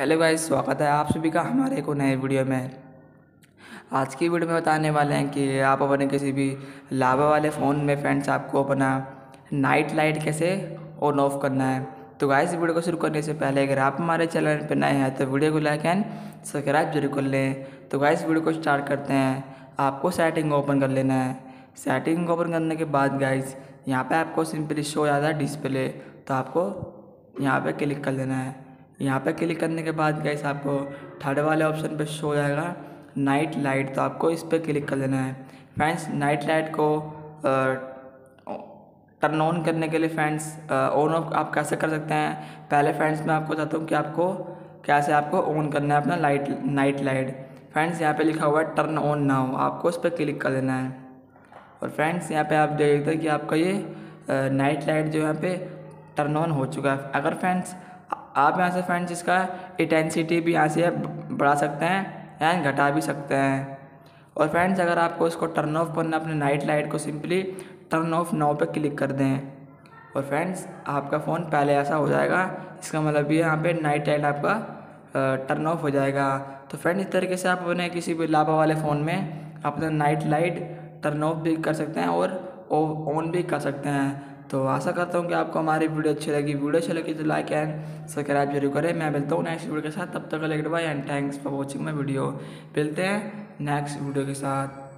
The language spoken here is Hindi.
हेलो गाइस, स्वागत है आप सभी का हमारे एक नए वीडियो में। आज की वीडियो में बताने वाले हैं कि आप अपने किसी भी लावा वाले फ़ोन में फ्रेंड्स आपको अपना नाइट लाइट कैसे ऑन ऑफ़ करना है। तो गाइस, वीडियो को शुरू करने से पहले अगर आप हमारे चैनल पर नए हैं तो वीडियो को लाइक एंड सब्सक्राइब ज़रूर कर लें। तो गाइस, वीडियो को स्टार्ट करते हैं। आपको सेटिंग ओपन कर लेना है। सेटिंग ओपन करने के बाद गाइस, यहाँ पे आपको सिंपली शो जाता है डिस्प्ले। तो आपको यहाँ पे क्लिक कर लेना है। यहाँ पे क्लिक करने के बाद गैस आपको थर्ड वाले ऑप्शन पे शो हो जाएगा। नाइट लाइट तो आपको इस पर क्लिक कर लेना है। फ्रेंड्स नाइट लाइट को टर्न ऑन करने के लिए फ्रेंड्स ऑन ऑफ़ आप कैसे कर सकते हैं? पहले फ्रेंड्स मैं आपको बताता हूँ कि आपको कैसे आपको ऑन करना है अपना लाइट नाइट लाइट फ्रेंड्स यहाँ पे लिखा हुआ है टर्न ऑन नाउ आपको इस पर क्लिक कर लेना है। और फ्रेंड्स यहाँ पे आप देख हैं कि आपका ये नाइट लाइट जो यहाँ पे टर्न ऑन हो चुका है। अगर फ्रेंड्स आप यहाँ से फ्रेंड्स इसका इंटेंसिटी भी यहाँ से बढ़ा सकते हैं एंड घटा भी सकते हैं। और फ्रेंड्स अगर आपको इसको टर्न ऑफ़ करना अपने नाइट लाइट को सिंपली टर्न ऑफ़ नाउ पे क्लिक कर दें। और फ्रेंड्स आपका फ़ोन पहले ऐसा हो जाएगा, इसका मतलब ये यहाँ पे नाइट लाइट आपका टर्न ऑफ़ हो जाएगा। तो फ्रेंड इस तरीके से आप अपने किसी भी लाभा वाले फ़ोन में अपना नाइट लाइट टर्न ऑफ़ भी कर सकते हैं और ऑन भी कर सकते हैं। तो आशा करता हूँ कि आपको हमारी वीडियो अच्छी लगी। वीडियो अच्छी लगी तो लाइक एंड सब्सक्राइब ज़रूर करें। मैं मिलता हूँ नेक्स्ट वीडियो के साथ। तब तक लेकर bye and thanks for watching my video मिलते हैं नेक्स्ट वीडियो के साथ।